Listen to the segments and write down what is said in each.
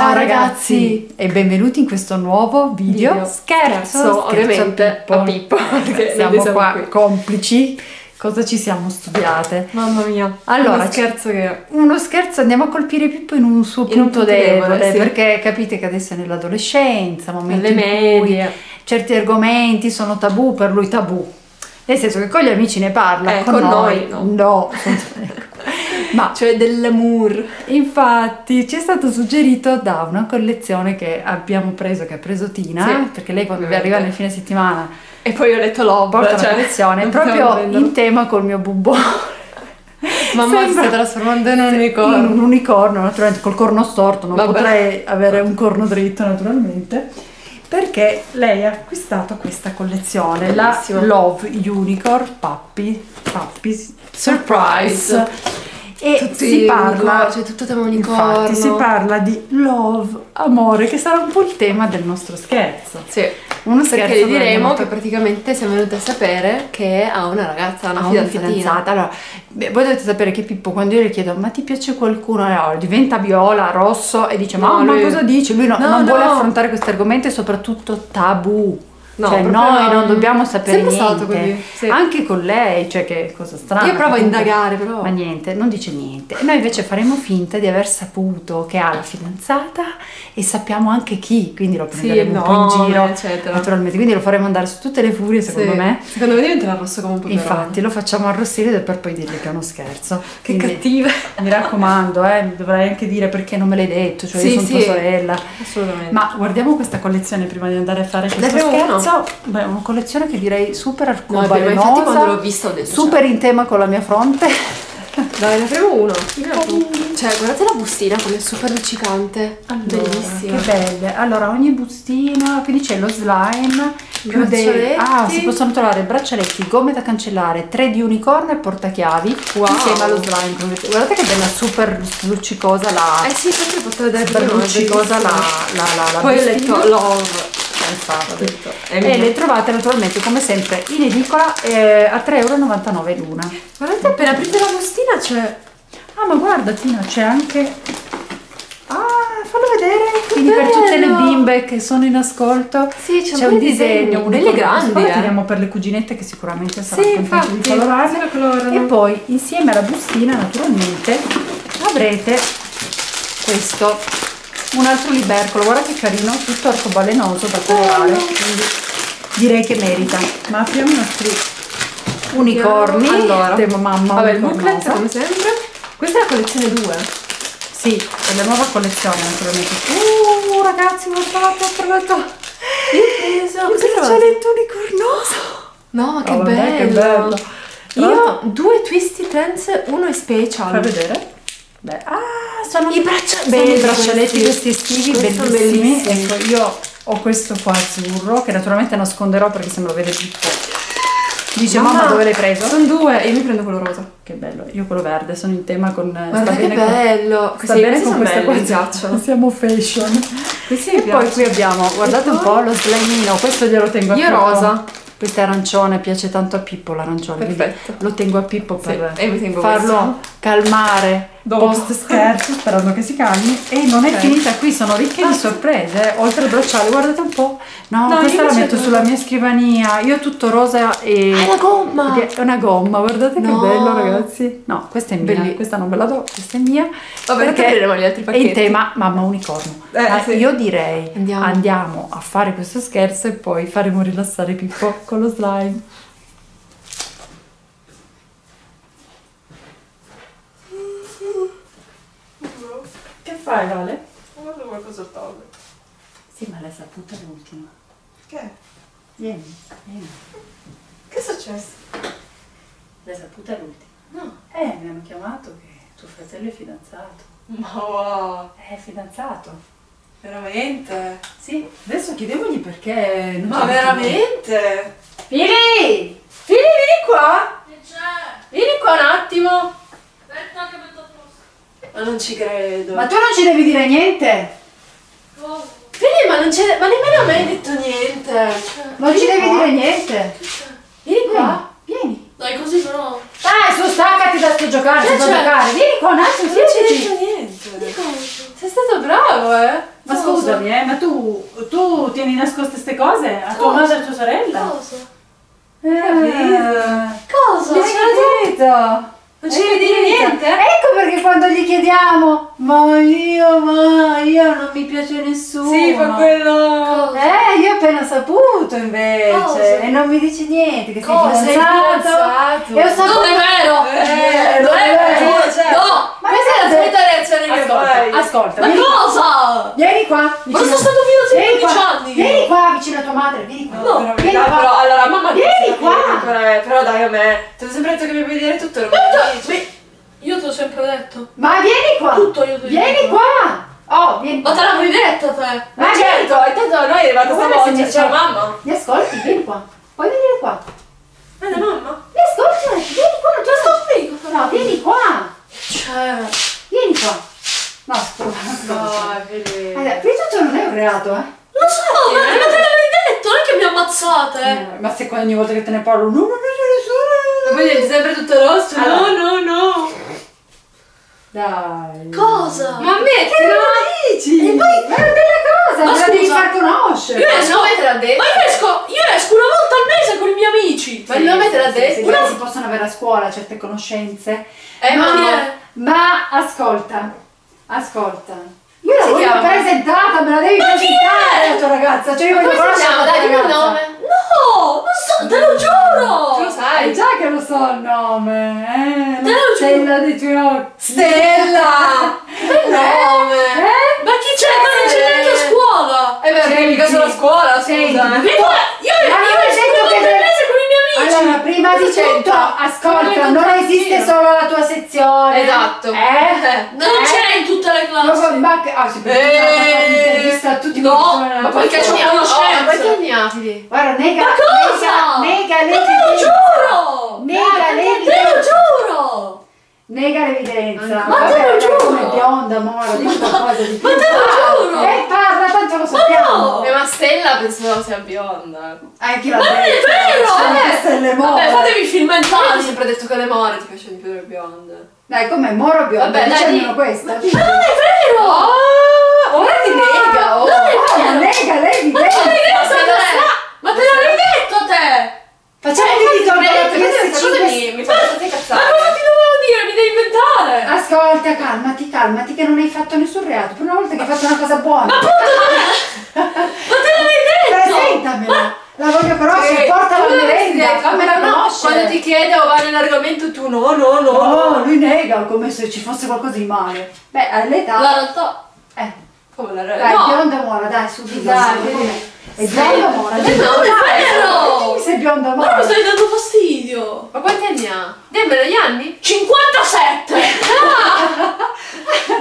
Ciao ragazzi e benvenuti in questo nuovo video, Video. scherzo, Scherzo, ovviamente, a Pippo, perché siamo noi siamo qua qui. complici. Cosa ci siamo studiate? Mamma mia. Allora, Uno scherzo che... Uno scherzo, andiamo a colpire Pippo in un suo In un punto punto debole, debole, sì. perché capite che adesso è nell'adolescenza, momenti Nelle in cui medie. certi argomenti sono tabù, per lui tabù. Nel senso che con gli amici ne parla, Eh, con, con noi, noi no. Ma Cioè dell'amour. Infatti ci è stato suggerito da una collezione che abbiamo preso, che ha preso Tina, Sì, perché lei quando ovviamente. arriva nel fine settimana E poi ho letto Love. porta cioè, una collezione proprio in tema col mio bubbone. Mamma si Sembra- sta trasformando in un In unicorno. un unicorno, naturalmente col corno storto, non Vabbè. potrei avere un corno dritto naturalmente. Perché lei ha acquistato questa collezione, la Bellissima. Love Unicorn Puppy, Puppy Surprise. E Tutti si parla, cioè tutto tema unicorno. infatti, si parla di love, amore, che sarà un po' il tema del nostro scherzo. Sì. Uno Perché scherzo gli dove diremo abbiamo che praticamente siamo venute a sapere che ha una ragazza, una ha una fidanzata. Allora, beh, voi dovete sapere che Pippo, quando io le chiedo, ma ti piace qualcuno? Allora, diventa viola, rosso e dice, No, ma lui- cosa dici? Lui no- No, non vuole affrontare questo argomento e soprattutto tabù. No, cioè, noi no. non dobbiamo sapere niente. così, sì. Anche con lei, cioè che cosa strana. Io provo a indagare, però. Ma niente, non dice niente. Noi invece faremo finta di aver saputo che ha la fidanzata e sappiamo anche chi, quindi lo Sì, prenderemo il un po' in giro. eccetera. Naturalmente, quindi lo faremo andare su tutte le furie, secondo Sì. me. Secondo me diventerà rosso come un peperone. Infatti lo facciamo arrossire per poi dirgli che è uno scherzo. Che Quindi, cattive. Mi raccomando, eh, dovrei anche dire perché non me l'hai detto, cioè Sì, io sono sì. tua sorella. Assolutamente. Ma guardiamo questa collezione prima di andare a fare questo apriamo uno? Scherzo. Beh, una collezione che direi super No, arcobalenosa, quando l'ho vista ho detto super in tema con la mia fronte. cioè, Dai, ne apriamo uno. Cioè, guardate la bustina come è super luccicante. Bellissima. Che belle. Allora, ogni bustina, quindi c'è lo slime, più dei... Ah, si possono trovare braccialetti, gomme da cancellare, 3 di unicorno e portachiavi Wow. insieme allo slime. Guardate che bella super luccicosa la... Eh sì, lo potrei vedere super luccicosa la, la, la, la Poi ho letto Love. Infatti. E mia. le trovate naturalmente come sempre in edicola eh, a 3,99 euro l'una. Guardate, appena aprite la bustina c'è... Ah, ma guarda Tina, c'è anche. Ah, fallo vedere! Quindi per bello! tutte le bimbe che sono in ascolto Sì, c'è un un disegno, un belli grandi, Poi eh. teniamo per le cuginette che sicuramente saranno Sì, contente di infatti, colorarle. E poi insieme alla bustina naturalmente avrete questo, un altro libercolo. Guarda che carino, tutto arcobalenoso da colorare. Quindi direi che merita. Ma apriamo i nostri unicorni. Allora. tema mamma Vabbè, il booklet come sempre. Questa è la collezione 2. Sì, per la nuova collezione naturalmente. Uh, ragazzi, trovato, ho trovato Io ho preso... il braccialetto unicornoso. No, ma che, Oh, bello. che bello. Io due Twisty Trends, uno è special. Fai vedere? Beh, ah, sono I braccia- belli i braccialetti questi. estivi bellissimi. bellissimi. Ecco, io ho questo qua azzurro che naturalmente nasconderò perché se me lo vede tutto. Dice mamma, dove l'hai preso? Sono due e io mi prendo quello rosa. Che bello, io quello verde, sono in tema con Guarda sta che bene con- bello. Sta Questi, bene con questa qua, mi piacciono. Siamo fashion. Questi E poi qui abbiamo, guardate un po' lo slimino, questo glielo tengo a Io rosa. Questo è arancione, piace tanto a Pippo l'arancione. Perfetto. Lo tengo a Pippo Sì, per tengo farlo calmare Dopo. Post scherzo, sperando che si calmi. E non è Ok. finita qui, sono ricche di sorprese, eh. oltre al bracciale, guardate un po'. No, No, questa la metto sulla mia scrivania. Io tutto rosa e... Ah, è la gomma! È una gomma, guardate No. che bello ragazzi. No, questa è mia, Belli- questa non ve la do, questa è mia. Vabbè, perché apriremo gli altri è in pacchetti. tema mamma unicorno. Eh, Ma sì. Io direi Andiamo. andiamo a fare questo scherzo e poi faremo rilassare Pippo con lo slime. Fai Vale? Guarda qualcosa toglie. Sì, ma l'hai saputa l'ultima. Che? Vieni, vieni. Che è successo? L'hai saputa l'ultima. No. Eh, mi hanno chiamato che tuo fratello è fidanzato. Ma wow, È fidanzato. veramente? Sì, adesso chiediamogli perché non Ma veramente? Fili! Fili, vieni qua! Che c'è? Vieni qua un attimo! Aspetta che metto a posto. Ma non ci credo. Ma tu non ci devi dire niente! Oh, Fili, ma non c'è. Ma nemmeno a me hai detto niente! Non ci Vieni devi qua. dire niente! Vieni qua! Vieni! dai così però. Dai, su, staccati da sto giocare, sto c'è? giocare! Vieni qua un attimo, Non ci hai detto niente! Sei stato bravo, eh? Ma scusami, eh, ma tu, tu tieni nascoste queste cose a tua Cosa? madre e a tua sorella? Cosa? Eh, Cosa? hai capito? Non ci devi dire niente? Ecco perché quando gli chiediamo, ma io, ma io non mi piace nessuno. Sì, fa quello. Eh, io ho appena saputo invece Cosa? e non mi dici niente che Cosa? Sei fidanzato. E ho saputo... Non è vero! Eh, non è vero! certo. No! Ma questa è la solita reazione che Ascolta, ascolta, Ma vieni cosa? Vieni qua. Ma vicino- sono stato Vieni a 12 qua. anni. Vieni qua vicino a tua madre, vieni qua. No, vieni Dai, qua. però, allora, mamma Vieni qua. Però, dai a me. Ti ho sempre detto che mi puoi dire tutto. Non mi dici. Io te l'ho detto. Ma vieni qua. Tutto io ti Vieni qua. Oh, vieni Ma te l'avevi detto te? Ma Ma certo, intanto noi arrivata Guarda se mi stavolta. Ciao ascolti. mamma. Mi ascolti? Vieni qua. Puoi venire qua. Guarda mamma. Mi ascolti? Vieni qua. Ma sto figo. No, vieni qua. Cioè. Vieni qua. No, scusa. scusa. Dai, Fede. Allora, prima di tutto non è un reato, eh. Lo so, ma, ma te l'avevi detto, non è che mi ammazzate. Ma se ogni volta che te ne parlo, no, non piace E poi diventi sempre tutto rosso. Allora. No, no, no. Dai. Cosa? Ma a me Che non dici? E poi- Ma è una bella cosa, Ma me la devi far conoscere. Io Ma esco, l'ha detto? ma io esco, io esco una volta al mese con i miei amici. Ma il nome te l'ha Sì, detto? sì, si possono avere a scuola certe conoscenze. Eh, ma, ma ma ascolta, ascolta. Io la voglio presentata, me la devi Ma presentare la tua ragazza. Cioè io Ma voglio conoscere la tua Dai, dimmi il ragazza. nome. No, non so, te lo giuro. Tu lo Sai sai. già che lo so il nome, eh? Te lo giuro. stella dei tuoi occhi. Stella! Che nome! Eh? Ma chi c'è? Ma non c'è neanche a scuola. Eh beh, perché mica Senti. sono a scuola, Senti. scusa. eh. E poi io, Ma è con i miei amici. Allora, prima di tutto, ascolta, non esiste solo la tua sezione. Esatto. Eh? Non Eh? c'è in tutte le Ma, classi. ma che... Ah, si può Eh. Tutti No, ma perché c'ho conoscenza. Oh, quanti anni ha, Fili? Guarda, nega, Ma cosa? nega, nega Ma te lo l'evidenza. giuro. Nega Te lo l'evidenza. giuro. Nega l'evidenza. Ma te lo giuro. come bionda, amore, dici qualcosa di più. Ma te lo giuro. Eh, parla, tanto lo sappiamo. no. Eh, ma Stella pensavo sia bionda. Anche io l'ho Ma non è detto. vero, eh. queste le more. Vabbè, fatevi film Ma io ho sempre detto che le more ti piacciono di più le bionde. Dai, com'è? Moro bionda? Vabbè, dai, questa. Ma non è vero. Oh, ora ti nega, oh. Oh, vero. nega Ma te detto Ma te? Ma l'avevi detto te? Facciamo Eh, tolgo mi hai la detto che questa cosa PS5. mi, Ma cosa ti dovevo dire? Mi devi inventare. Ascolta, calmati, calmati, che non hai fatto nessun reato. Per una volta che hai fatto una cosa buona. Ma te l'avevi detto. Presentamela. La voglio conoscere, portala a merenda, fammela no, conoscere. Quando ti chiede o va nell'argomento tu no, no, no. No, lui nega come se ci fosse qualcosa di male. Beh, all'età. La realtà. Eh, Come la dai, no. bionda mora, dai, su di Dai. È bionda mora, Ma dai. non è vero. Dimmi se è bionda Ma mora. mi stai dando fastidio. Ma quanti anni ha? Dimmelo gli anni? 57.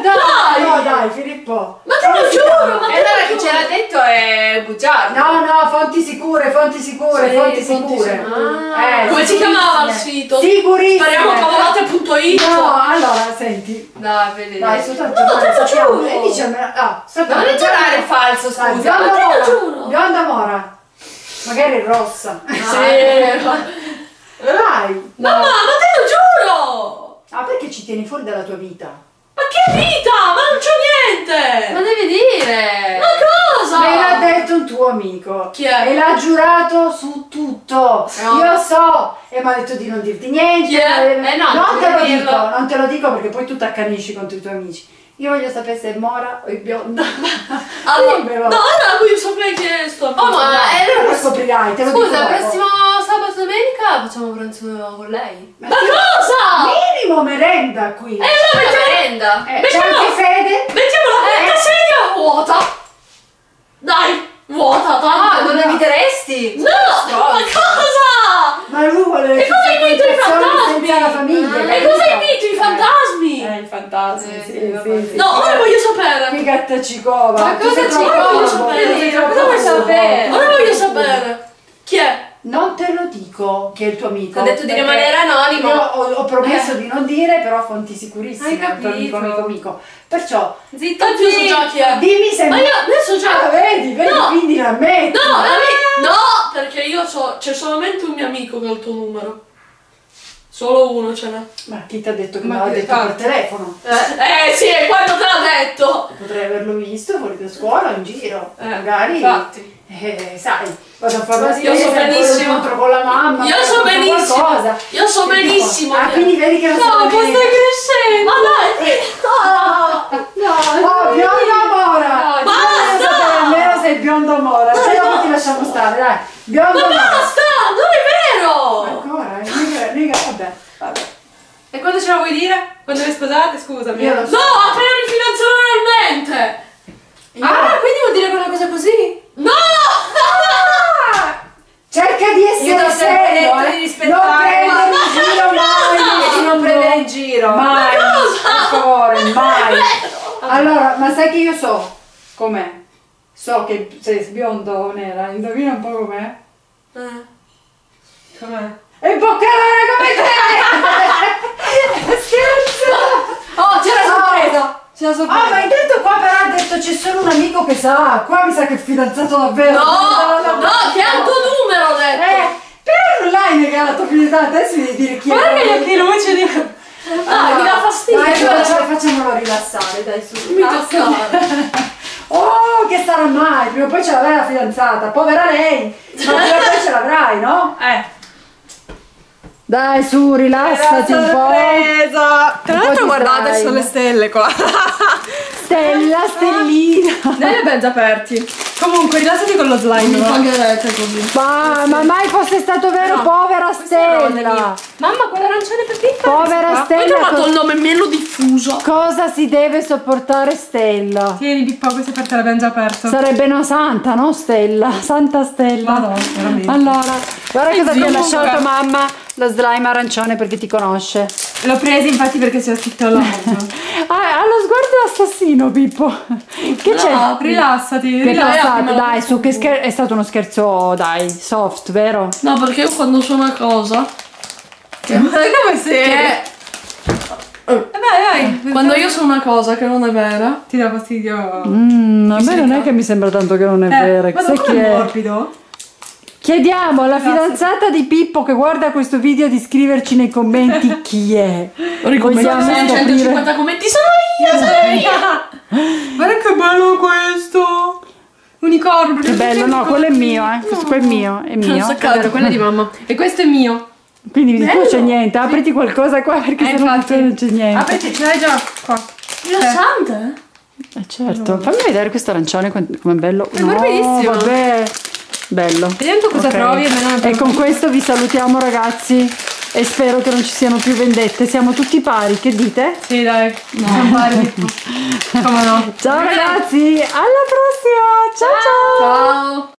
Dai, no, dai, Filippo. Ma te lo giuro, ma E te lo giuro. ce l'ha detto è bugiardo. No, no, fonti sicure, fonti sicure, Sì, fonti fonti sicure. sicure. Eh, Come si chiamava il sito? Sicurissime. Speriamo cavolate.it. No, allora, senti. Dai, vedi. Dai, soltanto No, te lo sappiamo. giuro. E dice, ah, soltanto non giurare è falso, scusa. bionda mora. Bionda mora. Magari rossa. Sì. Dai. Mamma, ma te lo giuro. Ah, perché ci tieni fuori dalla tua vita? Ma che vita? Ma non c'ho niente. Ma devi dire. Ma cosa? Me l'ha detto un tuo amico. Chi è? E l'ha giurato su tutto. No. Io so. E mi ha detto di non dirti niente. Chi è? Eh, no, non te lo dico, dirlo. non te lo dico perché poi tu ti accanisci contro i tuoi amici. Io voglio sapere se è mora o è bionda. Allora, no, allora voglio sapere chi è sto amico. Oh, ma Dai, eh, lo scoprirai, te lo dico Scusa, il dopo. prossimo sabato e domenica facciamo pranzo con lei. Ma cosa? Minimo merenda qui. E allora Una mettiamo, merenda. Eh, c'è mettiamo- anche Fede. mettiamo la Eh. sedia vuota. Dai, vuota, Ah, tanto. non la inviteresti? No, ma cosa? Ma lui vuole E cosa invito i fantasmi? la famiglia. Ah, E cosa invito i fantasmi? Eh, i fantasmi, Eh, sì, sì, sì, sì. No, ora voglio sapere. Che gatta ci cova. Ma cosa sei ci troppo cova? furbo, sapere? Ma cosa vuoi sapere? Ora voglio sapere. Chi è? Non te lo dico che è il tuo amico. Ho detto di rimanere anonimo. Io ho, ho promesso Eh. di non dire, però fonti sicurissime. Hai tuo amico, capito. amico, amico. Perciò, Zitto, Tanto io so già chi è. dimmi se... Ma io adesso già. Ah, vedi, vedi, No. quindi l'ammetti. No, ami- no, perché io so, c'è solamente un mio amico che ha il tuo numero. Solo uno ce n'è. Ma chi ti ha detto che Ma me l'ha detto per telefono? Eh, eh sì, e quando te l'ha detto? Potrei averlo visto fuori da scuola, in giro. Eh, Magari. infatti. Eh, sai, vado a fare la Io so benissimo. incontro con la mamma. Io so benissimo. qualcosa. Io so benissimo Ah, quindi vedi che non No, ma stai crescendo! Ma dai! No, Oh, biondo mora! Basta! Almeno sei biondo mora. Se no ti lasciamo stare, dai. Biondo Ma mora. basta! Non è vero! Ancora, eh, mica, mica, vabbè, vabbè. E quando ce la vuoi dire? Quando vi sposate, scusami. Io lo so. No, appena mi fidanzerò realmente! Ah, quindi vuol dire quella cosa così? No! Cerca di essere serio, eh. Non prendere in giro mai non prendere in giro. Mai, per favore, mai. Allora, ma sai che io so com'è? So che sei biondo o nera, indovina un po' com'è? Eh. Com'è? E boccarone come te! Scherzo! Oh, c'è la sorpresa! C'è la sorpresa! Ah, ma intanto qua però ha detto c'è solo che sa, qua mi sa che è fidanzato davvero. No! No, che è il tuo numero, ho detto! Eh, però non l'hai negato, fidanzato, adesso devi dire chi è. Guarda che gli occhi lucidi! Dai, mi dà fastidio! Dai, allora, facciamolo rilassare, dai, su. Mi toccare! Oh, che sarà mai? Prima o poi ce l'avrai la fidanzata, povera lei! Ma prima o poi ce l'avrai, no? Eh! Dai, su, rilassati un po'. Tra po' l'altro guardate, ci slime. sono le stelle qua. Stella, stellina. Noi li abbiamo già aperti. Comunque, rilassati con lo slime. Mi pagherete così. Ma, ma mai fosse stato vero, No, povera Stella. Mamma, quell'arancione per piccola. Povera Ho Stella, trovato co- il nome meno diffuso. cosa si deve sopportare Stella? Tieni, Pippo, questo per te l'abbiamo già aperto. Sarebbe una santa, no Stella? Santa Stella. Madonna, veramente. Allora, guarda cosa ti ha lasciato mamma, lo slime arancione perché ti conosce. L'ho preso infatti perché c'è scritto là. Ah, ha lo sguardo assassino, Pippo. Che c'è? Rilassati, Che rilassati. passate, dai, su, che scher- è stato uno scherzo, dai, soft, vero? No, perché io quando so una cosa. Ma come sei? Che Eh, dai, dai. quando io so una cosa che non è vera. Ti dà fastidio. Mm, a me non è che mi sembra tanto che non è. Eh, ma Sai chi è? morbido? Chiediamo alla fidanzata di Pippo che guarda questo video di scriverci nei commenti chi è. Vogliamo scoprire. 150 commenti, sono io, sono io. Guarda che bello questo! Unicorno. Che bello, no, quello è mio, eh. Questo qua è mio, è mio. so- È vero, quello è di mamma. E questo è mio. Quindi di tu c'è niente, apriti qualcosa qua perché Eh, sennò infatti. non c'è niente. Apriti, ce l'hai già qua. Rilassante? Eh, certo, fammi vedere questo arancione come bello. È morbidissimo. vabbè. Bello. Vediamo cosa Ok. provi e E con questo vi salutiamo ragazzi e spero che non ci siano più vendette. Siamo tutti pari, che dite? Sì, dai. No. Come no? Ciao ragazzi, alla prossima! ciao. ciao. Ciao.